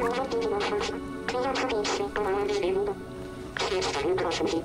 모든 게 망가졌어. 그냥 속에 입술이 떠나는 내 몸은 기회도 잘못 들어서지.